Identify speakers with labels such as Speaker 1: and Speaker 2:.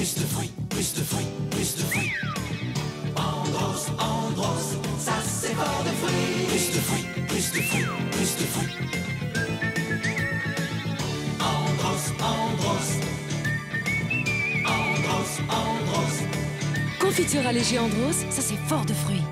Speaker 1: plus de fruits, plus de fruits, plus de fruits. Andros, Andros, ça c'est fort de fruits. Plus de fruits, plus de fruits, plus de fruits. Andros, Andros. Andros, Andros.
Speaker 2: Confiture allégée Andros, ça c'est fort de fruits.